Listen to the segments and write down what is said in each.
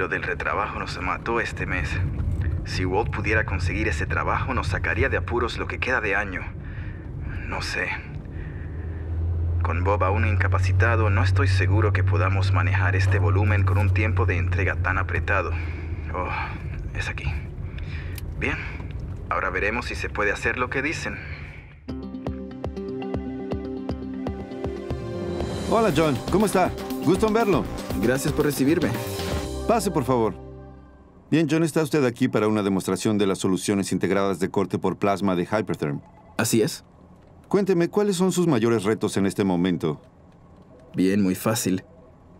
Lo del retrabajo nos mató este mes. Si Walt pudiera conseguir ese trabajo, nos sacaría de apuros lo que queda de año. No sé. Con Bob aún incapacitado, no estoy seguro que podamos manejar este volumen con un tiempo de entrega tan apretado. Oh, es aquí. Bien, ahora veremos si se puede hacer lo que dicen. Hola John, ¿cómo está? Gusto en verlo. Gracias por recibirme. Pase, por favor. Bien, John, está usted aquí para una demostración de las soluciones integradas de corte por plasma de Hypertherm. Así es. Cuénteme, ¿cuáles son sus mayores retos en este momento? Bien, muy fácil.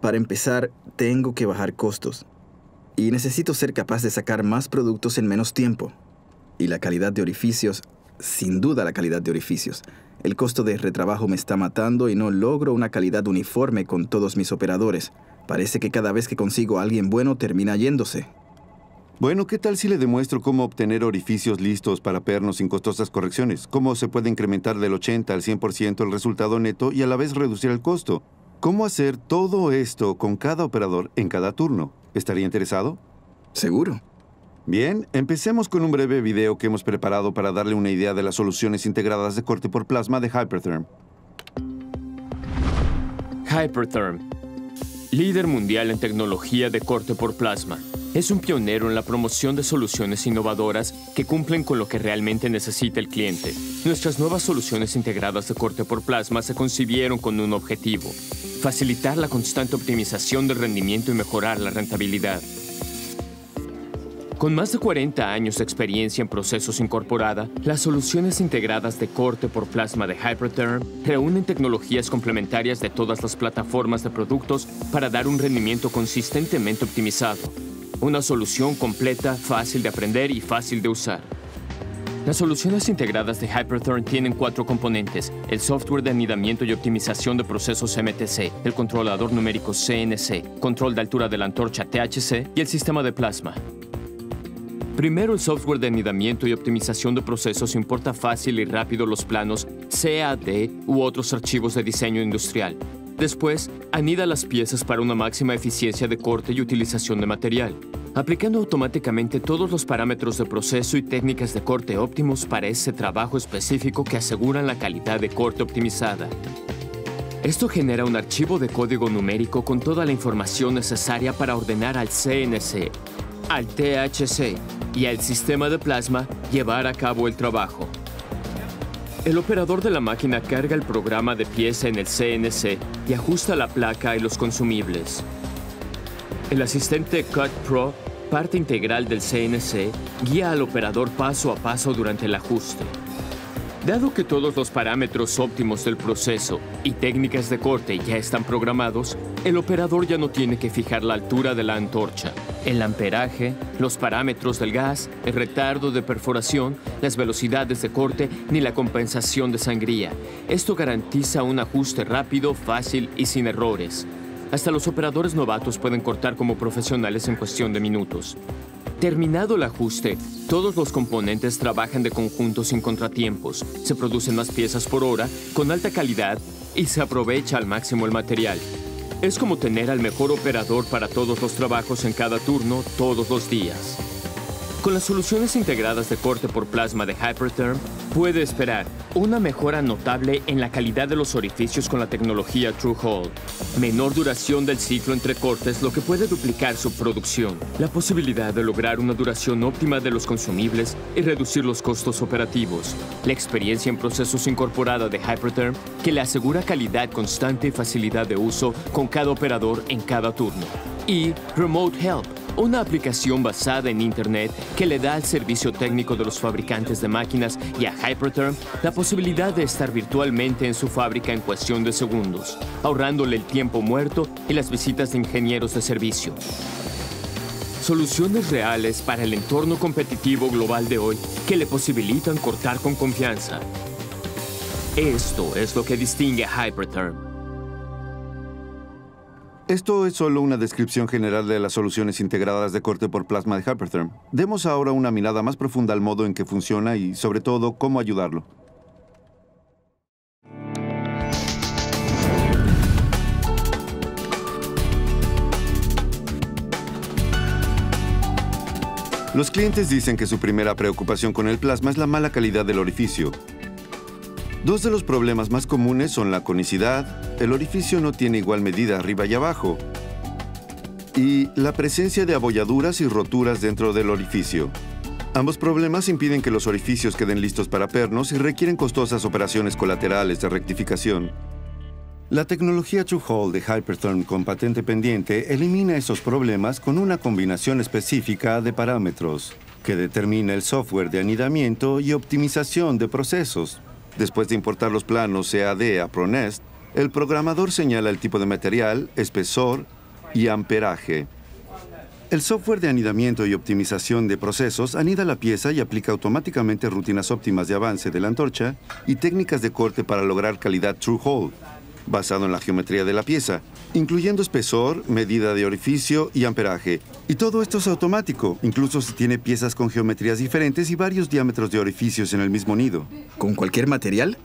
Para empezar, tengo que bajar costos. Y necesito ser capaz de sacar más productos en menos tiempo. Y la calidad de orificios, sin duda la calidad de orificios. El costo de retrabajo me está matando y no logro una calidad uniforme con todos mis operadores. Parece que cada vez que consigo a alguien bueno termina yéndose. Bueno, ¿qué tal si le demuestro cómo obtener orificios listos para pernos sin costosas correcciones? ¿Cómo se puede incrementar del 80 al 100% el resultado neto y a la vez reducir el costo? ¿Cómo hacer todo esto con cada operador en cada turno? ¿Estaría interesado? Seguro. Bien, empecemos con un breve video que hemos preparado para darle una idea de las soluciones integradas de corte por plasma de Hypertherm. Hypertherm, líder mundial en tecnología de corte por plasma. Es un pionero en la promoción de soluciones innovadoras que cumplen con lo que realmente necesita el cliente. Nuestras nuevas soluciones integradas de corte por plasma se concibieron con un objetivo, facilitar la constante optimización del rendimiento y mejorar la rentabilidad. Con más de 40 años de experiencia en procesos incorporada, las soluciones integradas de corte por plasma de Hypertherm reúnen tecnologías complementarias de todas las plataformas de productos para dar un rendimiento consistentemente optimizado. Una solución completa, fácil de aprender y fácil de usar. Las soluciones integradas de Hypertherm tienen cuatro componentes, el software de anidamiento y optimización de procesos MTC, el controlador numérico CNC, control de altura de la antorcha THC y el sistema de plasma. Primero, el software de anidamiento y optimización de procesos importa fácil y rápido los planos CAD u otros archivos de diseño industrial. Después, anida las piezas para una máxima eficiencia de corte y utilización de material, aplicando automáticamente todos los parámetros de proceso y técnicas de corte óptimos para ese trabajo específico que aseguran la calidad de corte optimizada. Esto genera un archivo de código numérico con toda la información necesaria para ordenar al CNC, al THC y al sistema de plasma llevar a cabo el trabajo. El operador de la máquina carga el programa de pieza en el CNC y ajusta la placa y los consumibles. El asistente Cut Pro, parte integral del CNC, guía al operador paso a paso durante el ajuste. Dado que todos los parámetros óptimos del proceso y técnicas de corte ya están programados, el operador ya no tiene que fijar la altura de la antorcha, el amperaje, los parámetros del gas, el retardo de perforación, las velocidades de corte ni la compensación de sangría. Esto garantiza un ajuste rápido, fácil y sin errores. Hasta los operadores novatos pueden cortar como profesionales en cuestión de minutos. Terminado el ajuste, todos los componentes trabajan de conjunto sin contratiempos, se producen más piezas por hora, con alta calidad y se aprovecha al máximo el material. Es como tener al mejor operador para todos los trabajos en cada turno, todos los días. Con las soluciones integradas de corte por plasma de Hypertherm, puede esperar una mejora notable en la calidad de los orificios con la tecnología TrueHole, menor duración del ciclo entre cortes, lo que puede duplicar su producción, la posibilidad de lograr una duración óptima de los consumibles y reducir los costos operativos, la experiencia en procesos incorporada de Hypertherm que le asegura calidad constante y facilidad de uso con cada operador en cada turno, y Remote Help una aplicación basada en Internet que le da al servicio técnico de los fabricantes de máquinas y a Hypertherm la posibilidad de estar virtualmente en su fábrica en cuestión de segundos, ahorrándole el tiempo muerto y las visitas de ingenieros de servicio. Soluciones reales para el entorno competitivo global de hoy que le posibilitan cortar con confianza. Esto es lo que distingue a Hypertherm. Esto es solo una descripción general de las soluciones integradas de corte por plasma de Hypertherm. Demos ahora una mirada más profunda al modo en que funciona y, sobre todo, cómo ayudarlo. Los clientes dicen que su primera preocupación con el plasma es la mala calidad del orificio. Dos de los problemas más comunes son la conicidad, el orificio no tiene igual medida arriba y abajo, y la presencia de abolladuras y roturas dentro del orificio. Ambos problemas impiden que los orificios queden listos para pernos y requieren costosas operaciones colaterales de rectificación. La tecnología True Hole de Hypertherm con patente pendiente elimina esos problemas con una combinación específica de parámetros que determina el software de anidamiento y optimización de procesos. Después de importar los planos CAD a ProNest, el programador señala el tipo de material, espesor y amperaje. El software de anidamiento y optimización de procesos anida la pieza y aplica automáticamente rutinas óptimas de avance de la antorcha y técnicas de corte para lograr calidad True Hole basado en la geometría de la pieza, incluyendo espesor, medida de orificio y amperaje. Y todo esto es automático, incluso si tiene piezas con geometrías diferentes y varios diámetros de orificios en el mismo nido. ¿Con cualquier material?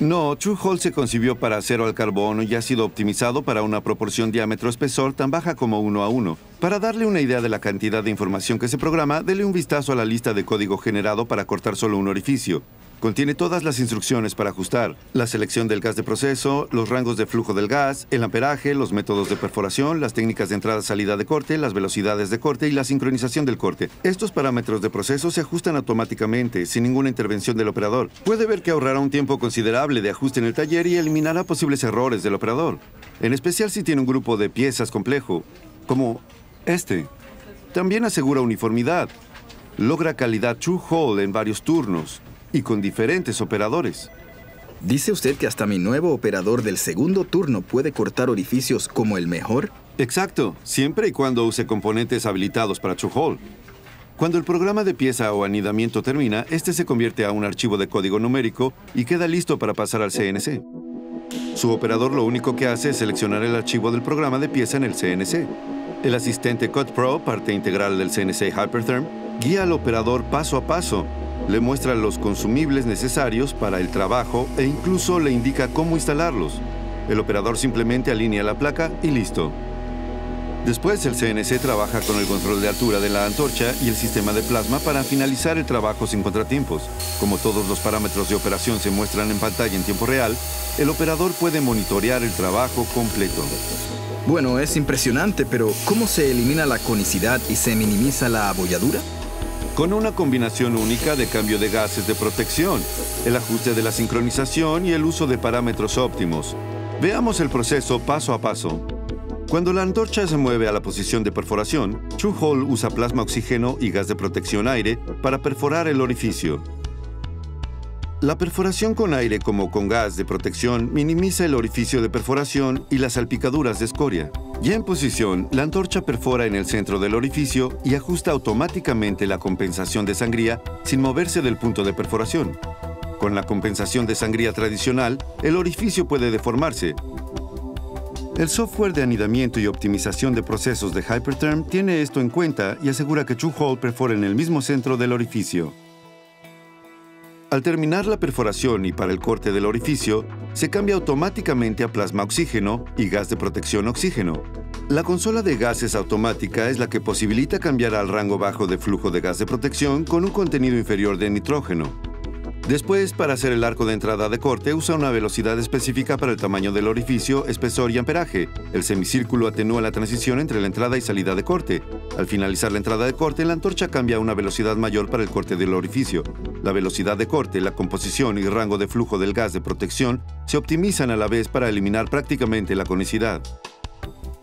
No, True Hole se concibió para acero al carbono y ha sido optimizado para una proporción diámetro-espesor tan baja como 1 a 1. Para darle una idea de la cantidad de información que se programa, dele un vistazo a la lista de código generado para cortar solo un orificio. Contiene todas las instrucciones para ajustar, la selección del gas de proceso, los rangos de flujo del gas, el amperaje, los métodos de perforación, las técnicas de entrada-salida de corte, las velocidades de corte y la sincronización del corte. Estos parámetros de proceso se ajustan automáticamente, sin ninguna intervención del operador. Puede ver que ahorrará un tiempo considerable de ajuste en el taller y eliminará posibles errores del operador, en especial si tiene un grupo de piezas complejo, como este. También asegura uniformidad. Logra calidad True Hole en varios turnos y con diferentes operadores. ¿Dice usted que hasta mi nuevo operador del segundo turno puede cortar orificios como el mejor? Exacto, siempre y cuando use componentes habilitados para Hole. Cuando el programa de pieza o anidamiento termina, este se convierte a un archivo de código numérico y queda listo para pasar al CNC. Su operador lo único que hace es seleccionar el archivo del programa de pieza en el CNC. El asistente Cut Pro, parte integral del CNC Hypertherm, guía al operador paso a paso le muestra los consumibles necesarios para el trabajo e incluso le indica cómo instalarlos. El operador simplemente alinea la placa y listo. Después el CNC trabaja con el control de altura de la antorcha y el sistema de plasma para finalizar el trabajo sin contratiempos. Como todos los parámetros de operación se muestran en pantalla en tiempo real, el operador puede monitorear el trabajo completo. Bueno, es impresionante, pero ¿cómo se elimina la conicidad y se minimiza la abolladura? Con una combinación única de cambio de gases de protección, el ajuste de la sincronización y el uso de parámetros óptimos. Veamos el proceso paso a paso. Cuando la antorcha se mueve a la posición de perforación, True Hole usa plasma oxígeno y gas de protección aire para perforar el orificio. La perforación con aire como con gas de protección minimiza el orificio de perforación y las salpicaduras de escoria. Ya en posición, la antorcha perfora en el centro del orificio y ajusta automáticamente la compensación de sangría sin moverse del punto de perforación. Con la compensación de sangría tradicional, el orificio puede deformarse. El software de anidamiento y optimización de procesos de Hypertherm tiene esto en cuenta y asegura que True Hole perfora en el mismo centro del orificio. Al terminar la perforación y para el corte del orificio, se cambia automáticamente a plasma oxígeno y gas de protección oxígeno. La consola de gases automática es la que posibilita cambiar al rango bajo de flujo de gas de protección con un contenido inferior de nitrógeno. Después, para hacer el arco de entrada de corte, usa una velocidad específica para el tamaño del orificio, espesor y amperaje. El semicírculo atenúa la transición entre la entrada y salida de corte. Al finalizar la entrada de corte, la antorcha cambia a una velocidad mayor para el corte del orificio. La velocidad de corte, la composición y rango de flujo del gas de protección se optimizan a la vez para eliminar prácticamente la conicidad.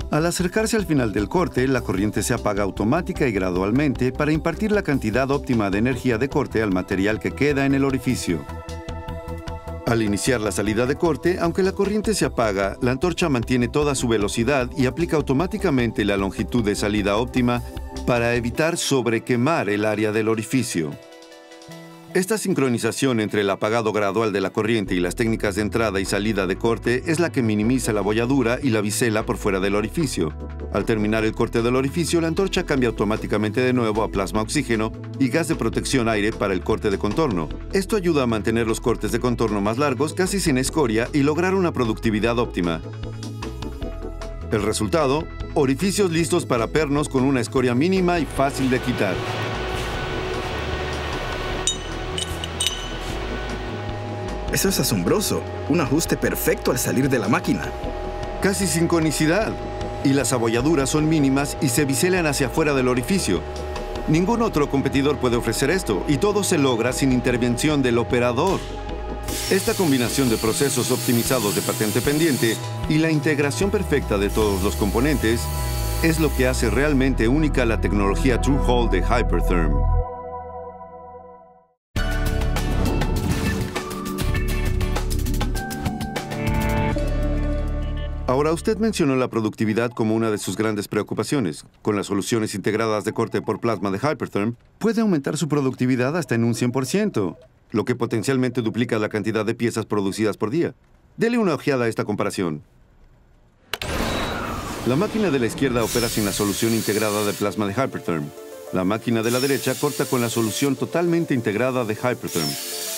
Al acercarse al final del corte, la corriente se apaga automática y gradualmente para impartir la cantidad óptima de energía de corte al material que queda en el orificio. Al iniciar la salida de corte, aunque la corriente se apaga, la antorcha mantiene toda su velocidad y aplica automáticamente la longitud de salida óptima para evitar sobrequemar el área del orificio. Esta sincronización entre el apagado gradual de la corriente y las técnicas de entrada y salida de corte es la que minimiza la bolladura y la bisela por fuera del orificio. Al terminar el corte del orificio, la antorcha cambia automáticamente de nuevo a plasma oxígeno y gas de protección aire para el corte de contorno. Esto ayuda a mantener los cortes de contorno más largos casi sin escoria y lograr una productividad óptima. El resultado, orificios listos para pernos con una escoria mínima y fácil de quitar. Eso es asombroso. Un ajuste perfecto al salir de la máquina. Casi sin conicidad. Y las abolladuras son mínimas y se biselan hacia afuera del orificio. Ningún otro competidor puede ofrecer esto, y todo se logra sin intervención del operador. Esta combinación de procesos optimizados de patente pendiente y la integración perfecta de todos los componentes es lo que hace realmente única la tecnología True Hall de Hypertherm. Ahora, usted mencionó la productividad como una de sus grandes preocupaciones. Con las soluciones integradas de corte por plasma de Hypertherm, puede aumentar su productividad hasta en un 100%, lo que potencialmente duplica la cantidad de piezas producidas por día. Dele una ojeada a esta comparación. La máquina de la izquierda opera sin la solución integrada de plasma de Hypertherm. La máquina de la derecha corta con la solución totalmente integrada de Hypertherm.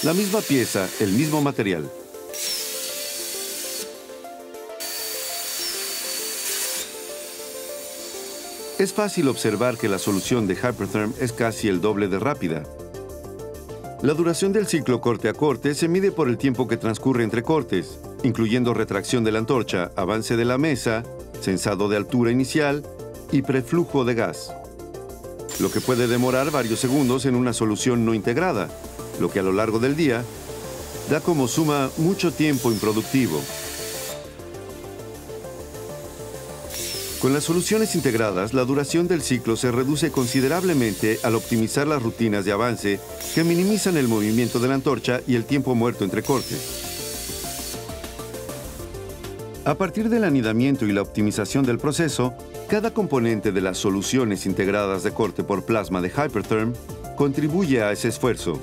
La misma pieza, el mismo material. Es fácil observar que la solución de Hypertherm es casi el doble de rápida. La duración del ciclo corte a corte se mide por el tiempo que transcurre entre cortes, incluyendo retracción de la antorcha, avance de la mesa, sensado de altura inicial y preflujo de gas. Lo que puede demorar varios segundos en una solución no integrada, lo que a lo largo del día da como suma mucho tiempo improductivo. Con las soluciones integradas, la duración del ciclo se reduce considerablemente al optimizar las rutinas de avance que minimizan el movimiento de la antorcha y el tiempo muerto entre cortes. A partir del anidamiento y la optimización del proceso, cada componente de las soluciones integradas de corte por plasma de Hypertherm contribuye a ese esfuerzo.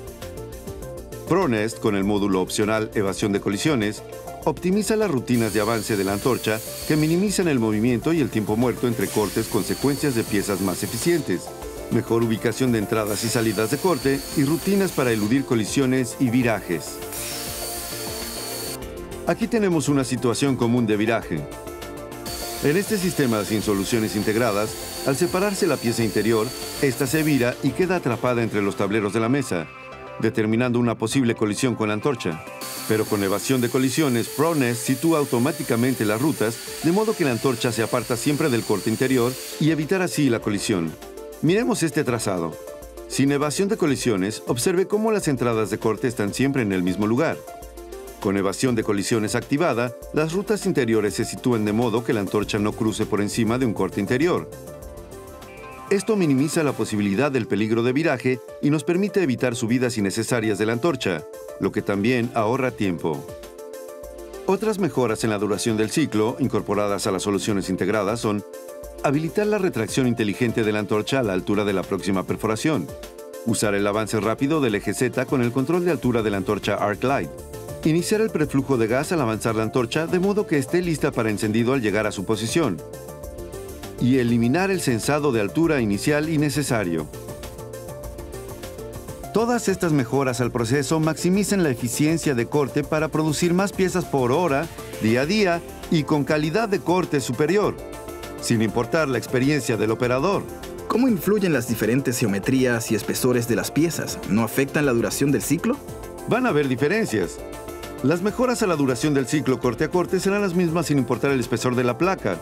ProNest, con el módulo opcional Evasión de Colisiones, optimiza las rutinas de avance de la antorcha que minimizan el movimiento y el tiempo muerto entre cortes consecuencias de piezas más eficientes, mejor ubicación de entradas y salidas de corte y rutinas para eludir colisiones y virajes. Aquí tenemos una situación común de viraje. En este sistema sin soluciones integradas, al separarse la pieza interior, esta se vira y queda atrapada entre los tableros de la mesa, determinando una posible colisión con la antorcha. Pero con evasión de colisiones, ProNest sitúa automáticamente las rutas, de modo que la antorcha se aparta siempre del corte interior y evitar así la colisión. Miremos este trazado. Sin evasión de colisiones, observe cómo las entradas de corte están siempre en el mismo lugar. Con evasión de colisiones activada, las rutas interiores se sitúan de modo que la antorcha no cruce por encima de un corte interior. Esto minimiza la posibilidad del peligro de viraje y nos permite evitar subidas innecesarias de la antorcha, lo que también ahorra tiempo. Otras mejoras en la duración del ciclo, incorporadas a las soluciones integradas, son habilitar la retracción inteligente de la antorcha a la altura de la próxima perforación, usar el avance rápido del eje Z con el control de altura de la antorcha ArcLight, iniciar el preflujo de gas al avanzar la antorcha de modo que esté lista para encendido al llegar a su posición, y eliminar el sensado de altura inicial innecesario. Todas estas mejoras al proceso maximizan la eficiencia de corte para producir más piezas por hora, día a día y con calidad de corte superior, sin importar la experiencia del operador. ¿Cómo influyen las diferentes geometrías y espesores de las piezas? ¿No afectan la duración del ciclo? Van a haber diferencias. Las mejoras a la duración del ciclo corte a corte serán las mismas sin importar el espesor de la placa,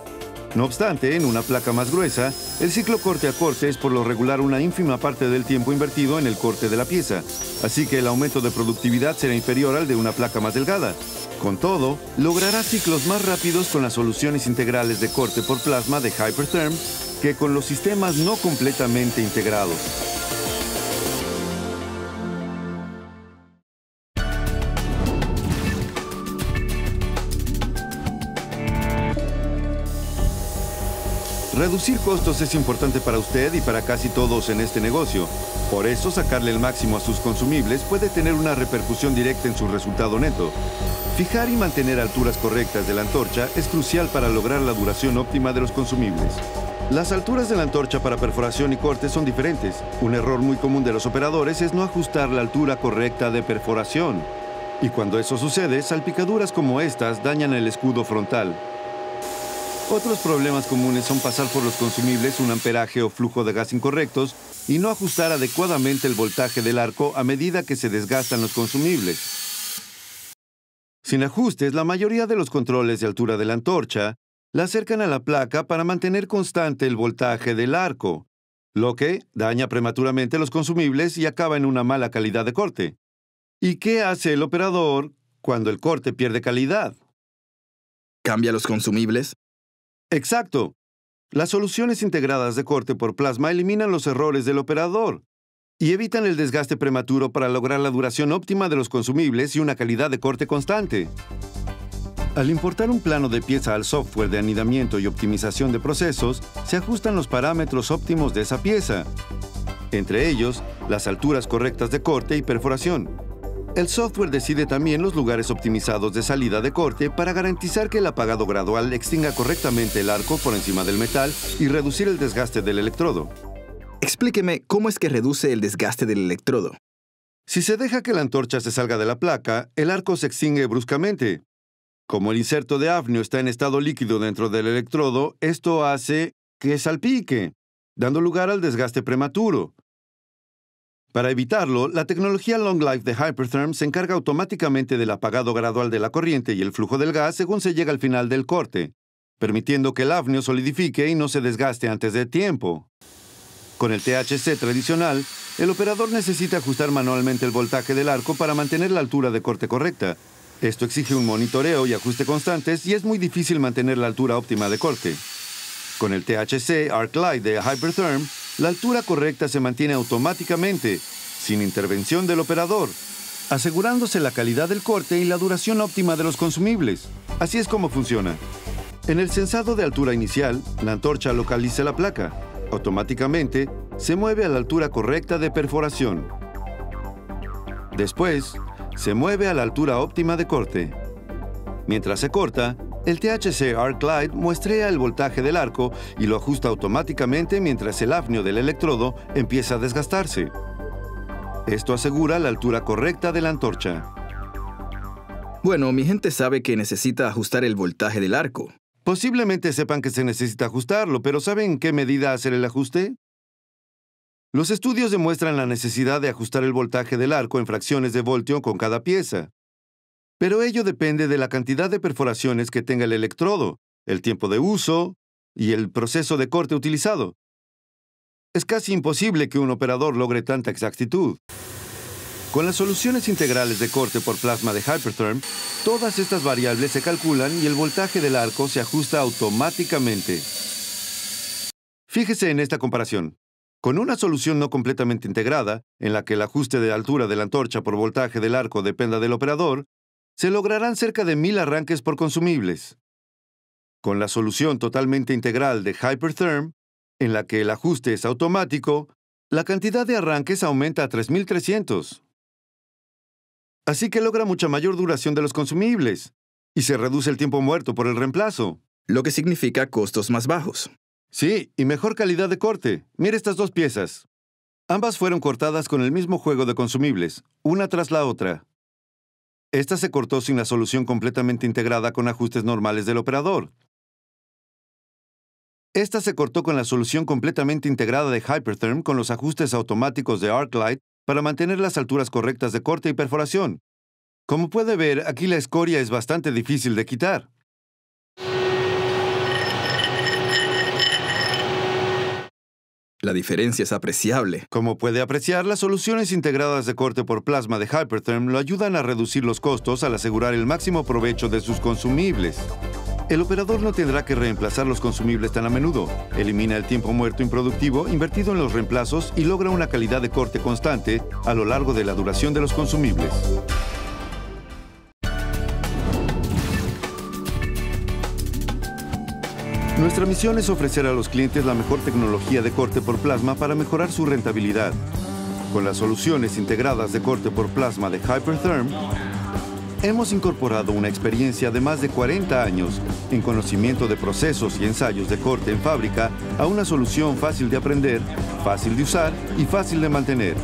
no obstante, en una placa más gruesa, el ciclo corte a corte es por lo regular una ínfima parte del tiempo invertido en el corte de la pieza, así que el aumento de productividad será inferior al de una placa más delgada. Con todo, logrará ciclos más rápidos con las soluciones integrales de corte por plasma de Hypertherm que con los sistemas no completamente integrados. Reducir costos es importante para usted y para casi todos en este negocio. Por eso, sacarle el máximo a sus consumibles puede tener una repercusión directa en su resultado neto. Fijar y mantener alturas correctas de la antorcha es crucial para lograr la duración óptima de los consumibles. Las alturas de la antorcha para perforación y corte son diferentes. Un error muy común de los operadores es no ajustar la altura correcta de perforación. Y cuando eso sucede, salpicaduras como estas dañan el escudo frontal, otros problemas comunes son pasar por los consumibles un amperaje o flujo de gas incorrectos y no ajustar adecuadamente el voltaje del arco a medida que se desgastan los consumibles. Sin ajustes, la mayoría de los controles de altura de la antorcha la acercan a la placa para mantener constante el voltaje del arco, lo que daña prematuramente los consumibles y acaba en una mala calidad de corte. ¿Y qué hace el operador cuando el corte pierde calidad? ¿Cambia los consumibles? Exacto. Las soluciones integradas de corte por plasma eliminan los errores del operador y evitan el desgaste prematuro para lograr la duración óptima de los consumibles y una calidad de corte constante. Al importar un plano de pieza al software de anidamiento y optimización de procesos, se ajustan los parámetros óptimos de esa pieza, entre ellos las alturas correctas de corte y perforación. El software decide también los lugares optimizados de salida de corte para garantizar que el apagado gradual extinga correctamente el arco por encima del metal y reducir el desgaste del electrodo. Explíqueme cómo es que reduce el desgaste del electrodo. Si se deja que la antorcha se salga de la placa, el arco se extingue bruscamente, como el inserto de afnio está en estado líquido dentro del electrodo, esto hace que salpique, dando lugar al desgaste prematuro. Para evitarlo, la tecnología Long Life de Hypertherm se encarga automáticamente del apagado gradual de la corriente y el flujo del gas según se llega al final del corte, permitiendo que el afnio solidifique y no se desgaste antes de tiempo. Con el THC tradicional, el operador necesita ajustar manualmente el voltaje del arco para mantener la altura de corte correcta, esto exige un monitoreo y ajuste constantes y es muy difícil mantener la altura óptima de corte. Con el THC ArcLight de Hypertherm, la altura correcta se mantiene automáticamente, sin intervención del operador, asegurándose la calidad del corte y la duración óptima de los consumibles. Así es como funciona. En el sensado de altura inicial, la antorcha localiza la placa. Automáticamente, se mueve a la altura correcta de perforación. Después, se mueve a la altura óptima de corte. Mientras se corta, el THC Arc Light muestrea el voltaje del arco y lo ajusta automáticamente mientras el afnio del electrodo empieza a desgastarse. Esto asegura la altura correcta de la antorcha. Bueno, mi gente sabe que necesita ajustar el voltaje del arco. Posiblemente sepan que se necesita ajustarlo, pero ¿saben en qué medida hacer el ajuste? Los estudios demuestran la necesidad de ajustar el voltaje del arco en fracciones de voltio con cada pieza. Pero ello depende de la cantidad de perforaciones que tenga el electrodo, el tiempo de uso y el proceso de corte utilizado. Es casi imposible que un operador logre tanta exactitud. Con las soluciones integrales de corte por plasma de Hypertherm, todas estas variables se calculan y el voltaje del arco se ajusta automáticamente. Fíjese en esta comparación. Con una solución no completamente integrada, en la que el ajuste de altura de la antorcha por voltaje del arco dependa del operador, se lograrán cerca de mil arranques por consumibles. Con la solución totalmente integral de Hypertherm, en la que el ajuste es automático, la cantidad de arranques aumenta a 3300. Así que logra mucha mayor duración de los consumibles, y se reduce el tiempo muerto por el reemplazo. Lo que significa costos más bajos. Sí, y mejor calidad de corte. Mire estas dos piezas. Ambas fueron cortadas con el mismo juego de consumibles, una tras la otra. Esta se cortó sin la solución completamente integrada con ajustes normales del operador. Esta se cortó con la solución completamente integrada de Hypertherm con los ajustes automáticos de ArcLight para mantener las alturas correctas de corte y perforación. Como puede ver, aquí la escoria es bastante difícil de quitar. La diferencia es apreciable. Como puede apreciar, las soluciones integradas de corte por plasma de Hypertherm lo ayudan a reducir los costos al asegurar el máximo provecho de sus consumibles. El operador no tendrá que reemplazar los consumibles tan a menudo. Elimina el tiempo muerto improductivo invertido en los reemplazos y logra una calidad de corte constante a lo largo de la duración de los consumibles. Nuestra misión es ofrecer a los clientes la mejor tecnología de corte por plasma para mejorar su rentabilidad. Con las soluciones integradas de corte por plasma de Hypertherm, hemos incorporado una experiencia de más de 40 años en conocimiento de procesos y ensayos de corte en fábrica a una solución fácil de aprender, fácil de usar y fácil de mantener.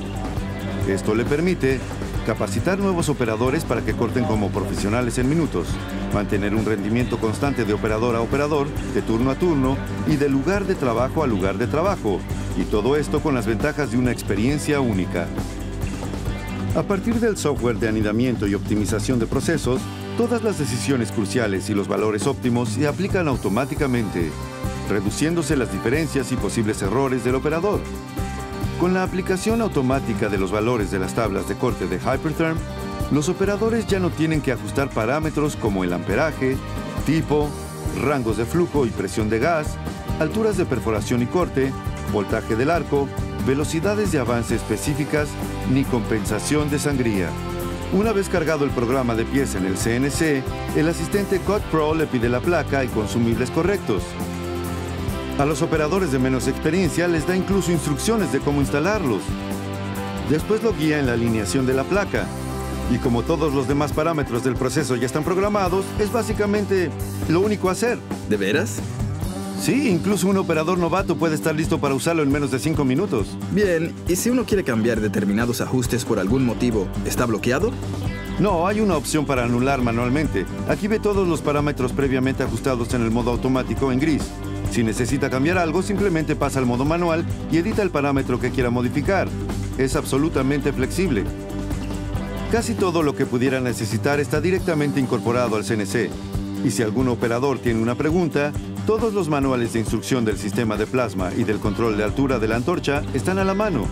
Esto le permite capacitar nuevos operadores para que corten como profesionales en minutos, mantener un rendimiento constante de operador a operador, de turno a turno y de lugar de trabajo a lugar de trabajo, y todo esto con las ventajas de una experiencia única. A partir del software de anidamiento y optimización de procesos, Todas las decisiones cruciales y los valores óptimos se aplican automáticamente, reduciéndose las diferencias y posibles errores del operador. Con la aplicación automática de los valores de las tablas de corte de Hypertherm, los operadores ya no tienen que ajustar parámetros como el amperaje, tipo, rangos de flujo y presión de gas, alturas de perforación y corte, voltaje del arco, velocidades de avance específicas ni compensación de sangría. Una vez cargado el programa de pieza en el CNC, el asistente Cut Pro le pide la placa y consumibles correctos. A los operadores de menos experiencia les da incluso instrucciones de cómo instalarlos. Después lo guía en la alineación de la placa. Y como todos los demás parámetros del proceso ya están programados, es básicamente lo único a hacer. ¿De veras? Sí, incluso un operador novato puede estar listo para usarlo en menos de 5 minutos. Bien, ¿y si uno quiere cambiar determinados ajustes por algún motivo, está bloqueado? No, hay una opción para anular manualmente. Aquí ve todos los parámetros previamente ajustados en el modo automático en gris. Si necesita cambiar algo, simplemente pasa al modo manual y edita el parámetro que quiera modificar. Es absolutamente flexible. Casi todo lo que pudiera necesitar está directamente incorporado al CNC. Y si algún operador tiene una pregunta, todos los manuales de instrucción del sistema de plasma y del control de altura de la antorcha están a la mano.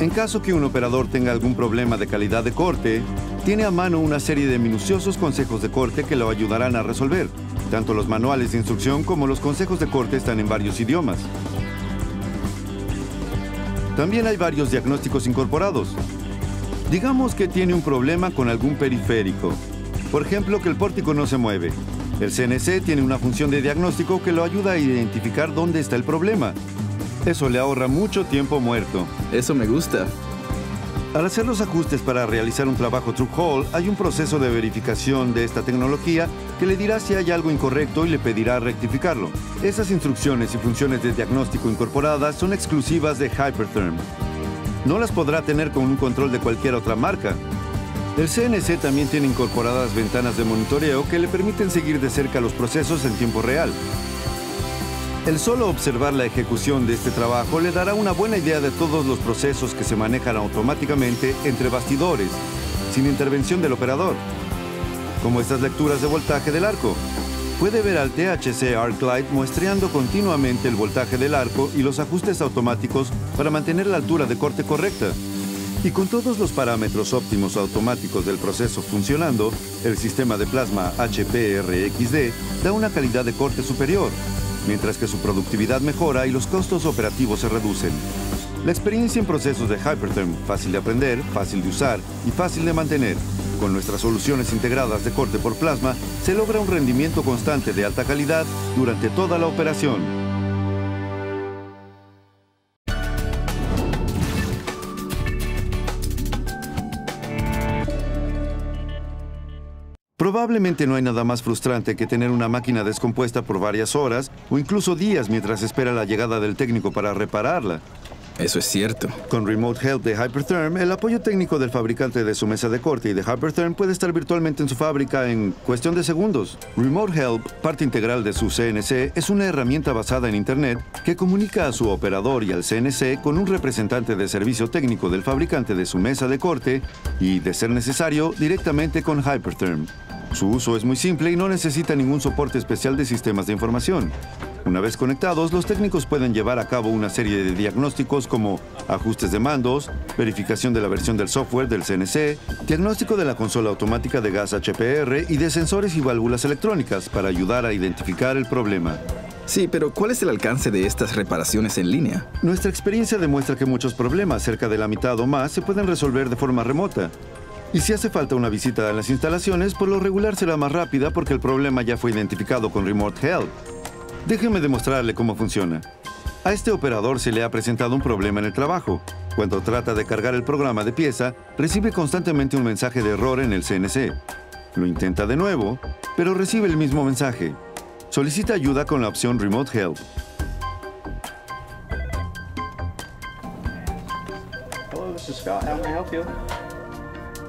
En caso que un operador tenga algún problema de calidad de corte, tiene a mano una serie de minuciosos consejos de corte que lo ayudarán a resolver. Tanto los manuales de instrucción como los consejos de corte están en varios idiomas. También hay varios diagnósticos incorporados. Digamos que tiene un problema con algún periférico. Por ejemplo, que el pórtico no se mueve. El CNC tiene una función de diagnóstico que lo ayuda a identificar dónde está el problema. Eso le ahorra mucho tiempo muerto. Eso me gusta. Al hacer los ajustes para realizar un trabajo True Hall, hay un proceso de verificación de esta tecnología que le dirá si hay algo incorrecto y le pedirá rectificarlo. Esas instrucciones y funciones de diagnóstico incorporadas son exclusivas de Hypertherm. No las podrá tener con un control de cualquier otra marca. El CNC también tiene incorporadas ventanas de monitoreo que le permiten seguir de cerca los procesos en tiempo real. El solo observar la ejecución de este trabajo le dará una buena idea de todos los procesos que se manejan automáticamente entre bastidores, sin intervención del operador, como estas lecturas de voltaje del arco. Puede ver al THC ArcLight muestreando continuamente el voltaje del arco y los ajustes automáticos para mantener la altura de corte correcta. Y con todos los parámetros óptimos automáticos del proceso funcionando, el sistema de plasma HPRXD da una calidad de corte superior, mientras que su productividad mejora y los costos operativos se reducen. La experiencia en procesos de Hypertherm, fácil de aprender, fácil de usar y fácil de mantener. Con nuestras soluciones integradas de corte por plasma, se logra un rendimiento constante de alta calidad durante toda la operación. Probablemente no hay nada más frustrante que tener una máquina descompuesta por varias horas o incluso días mientras espera la llegada del técnico para repararla. Eso es cierto. Con Remote Help de Hypertherm, el apoyo técnico del fabricante de su mesa de corte y de Hypertherm puede estar virtualmente en su fábrica en cuestión de segundos. Remote Help, parte integral de su CNC, es una herramienta basada en Internet que comunica a su operador y al CNC con un representante de servicio técnico del fabricante de su mesa de corte y, de ser necesario, directamente con Hypertherm. Su uso es muy simple y no necesita ningún soporte especial de sistemas de información. Una vez conectados, los técnicos pueden llevar a cabo una serie de diagnósticos como ajustes de mandos, verificación de la versión del software del CNC, diagnóstico de la consola automática de gas HPR y de sensores y válvulas electrónicas para ayudar a identificar el problema. Sí, pero ¿cuál es el alcance de estas reparaciones en línea? Nuestra experiencia demuestra que muchos problemas, cerca de la mitad o más, se pueden resolver de forma remota. Y si hace falta una visita a las instalaciones, por lo regular será más rápida porque el problema ya fue identificado con Remote Help. Déjeme demostrarle cómo funciona. A este operador se le ha presentado un problema en el trabajo. Cuando trata de cargar el programa de pieza, recibe constantemente un mensaje de error en el CNC. Lo intenta de nuevo, pero recibe el mismo mensaje. Solicita ayuda con la opción Remote Help.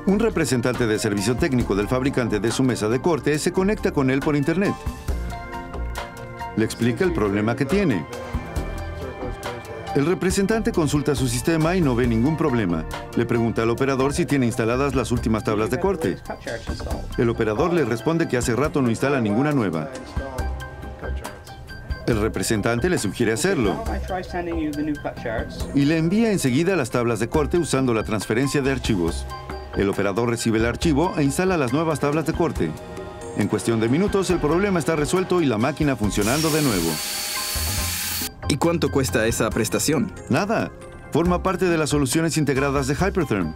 Un representante de servicio técnico del fabricante de su mesa de corte se conecta con él por internet. Le explica el problema que tiene. El representante consulta su sistema y no ve ningún problema. Le pregunta al operador si tiene instaladas las últimas tablas de corte. El operador le responde que hace rato no instala ninguna nueva. El representante le sugiere hacerlo y le envía enseguida las tablas de corte usando la transferencia de archivos. El operador recibe el archivo e instala las nuevas tablas de corte. En cuestión de minutos el problema está resuelto y la máquina funcionando de nuevo. ¿Y cuánto cuesta esa prestación? Nada. Forma parte de las soluciones integradas de Hypertherm.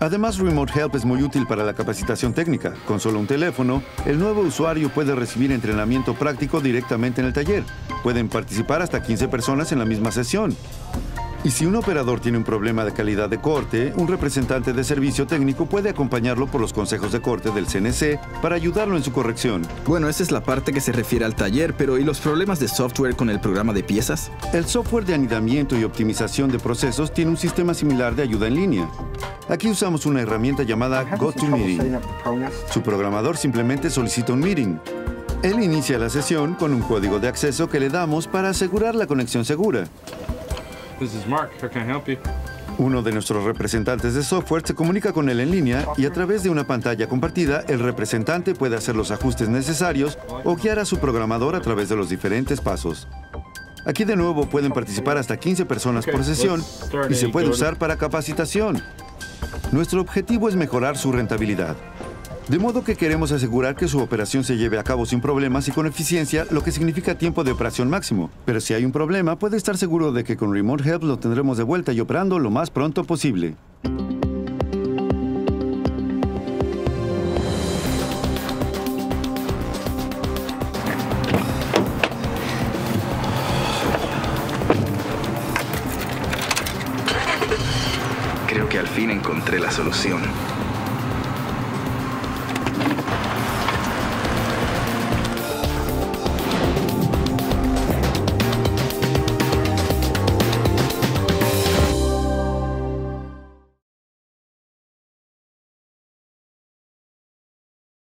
Además, Remote Help es muy útil para la capacitación técnica. Con solo un teléfono, el nuevo usuario puede recibir entrenamiento práctico directamente en el taller. Pueden participar hasta 15 personas en la misma sesión. Y si un operador tiene un problema de calidad de corte, un representante de servicio técnico puede acompañarlo por los consejos de corte del CNC para ayudarlo en su corrección. Bueno, esa es la parte que se refiere al taller, pero ¿y los problemas de software con el programa de piezas? El software de anidamiento y optimización de procesos tiene un sistema similar de ayuda en línea. Aquí usamos una herramienta llamada GoToMeeting. Su programador simplemente solicita un meeting. Él inicia la sesión con un código de acceso que le damos para asegurar la conexión segura. Uno de nuestros representantes de software se comunica con él en línea y a través de una pantalla compartida, el representante puede hacer los ajustes necesarios o guiar a su programador a través de los diferentes pasos. Aquí de nuevo pueden participar hasta 15 personas por sesión y se puede usar para capacitación. Nuestro objetivo es mejorar su rentabilidad. De modo que queremos asegurar que su operación se lleve a cabo sin problemas y con eficiencia, lo que significa tiempo de operación máximo. Pero si hay un problema, puede estar seguro de que con Remote Help lo tendremos de vuelta y operando lo más pronto posible. Creo que al fin encontré la solución.